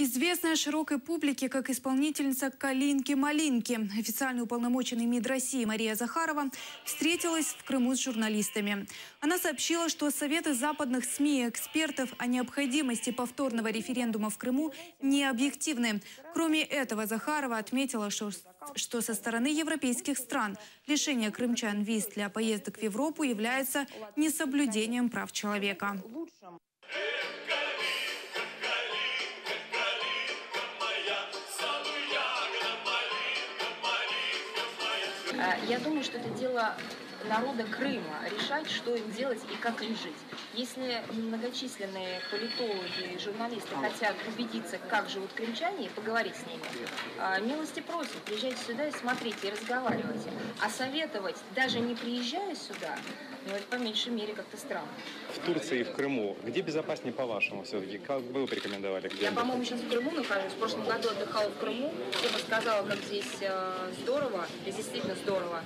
Известная широкой публике как исполнительница «Калинки-малинки», официально уполномоченный МИД России Мария Захарова встретилась в Крыму с журналистами. Она сообщила, что советы западных СМИ и экспертов о необходимости повторного референдума в Крыму не объективны. Кроме этого, Захарова отметила, что, что со стороны европейских стран лишение крымчан виз для поездок в Европу является несоблюдением прав человека. Я думаю, что это дело народа Крыма решать, что им делать и как им жить. Если многочисленные политологи и журналисты хотят убедиться, как живут крымчане, и поговорить с ними, а, милости просим, приезжайте сюда и смотрите, и разговаривайте. А советовать, даже не приезжая сюда, ну это по меньшей мере как-то странно. В Турции и в Крыму, где безопаснее по-вашему все-таки? Как бы вы порекомендовали? Где Я, по-моему, сейчас в Крыму нахожусь. В прошлом году отдыхала в Крыму. Я бы сказала, как здесь э, здорово, здесь действительно здорово.